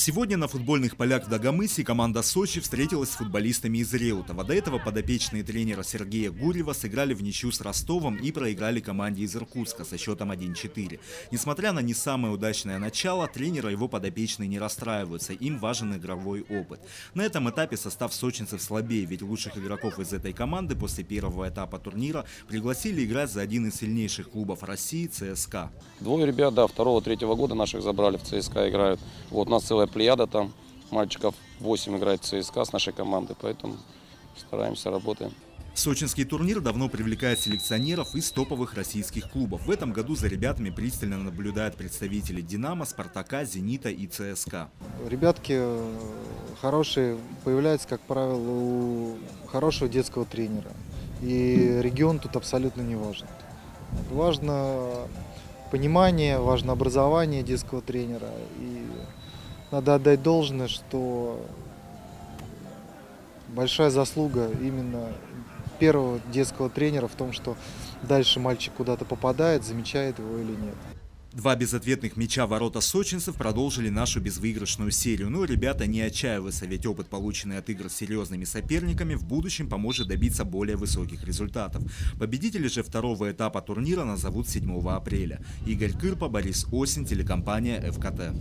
Сегодня на футбольных полях в Дагомысе команда Сочи встретилась с футболистами из Реутова. До этого подопечные тренера Сергея Гурьева сыграли в ничью с Ростовом и проиграли команде из Иркутска со счетом 1-4. Несмотря на не самое удачное начало, тренера его подопечные не расстраиваются, им важен игровой опыт. На этом этапе состав сочинцев слабее, ведь лучших игроков из этой команды после первого этапа турнира пригласили играть за один из сильнейших клубов России – ЦСКА. Двое ребят, да, второго-третьего года наших забрали в ЦСКА играют. Вот у нас целая плеяда там, мальчиков 8 играет в ЦСКА с нашей команды, поэтому стараемся, работаем. Сочинский турнир давно привлекает селекционеров из топовых российских клубов. В этом году за ребятами пристально наблюдают представители «Динамо», «Спартака», «Зенита» и «ЦСКА». Ребятки э, хорошие появляются, как правило, у хорошего детского тренера. И регион тут абсолютно не важен. Важно понимание, важно образование детского тренера. И надо отдать должное, что большая заслуга именно первого детского тренера в том, что дальше мальчик куда-то попадает, замечает его или нет. Два безответных мяча ворота сочинцев продолжили нашу безвыигрышную серию. Но ребята не отчаиваются, ведь опыт, полученный от игр с серьезными соперниками, в будущем поможет добиться более высоких результатов. Победители же второго этапа турнира назовут 7 апреля. Игорь Кырпа, Борис Осин, телекомпания ФКТ.